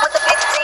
with the bitches